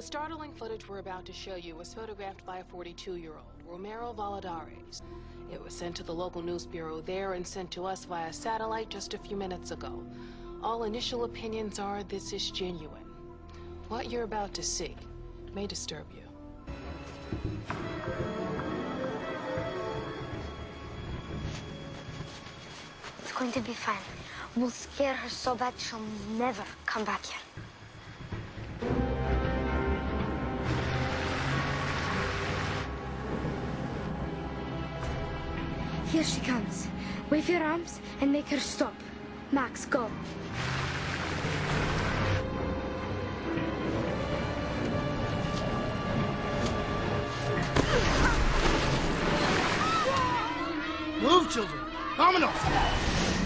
The startling footage we're about to show you was photographed by a 42-year-old, Romero Valadares. It was sent to the local news bureau there and sent to us via satellite just a few minutes ago. All initial opinions are this is genuine. What you're about to see may disturb you. It's going to be fine. We'll scare her so bad she'll never come back here. Here she comes. Wave your arms and make her stop. Max, go. Move, children! Vámonos!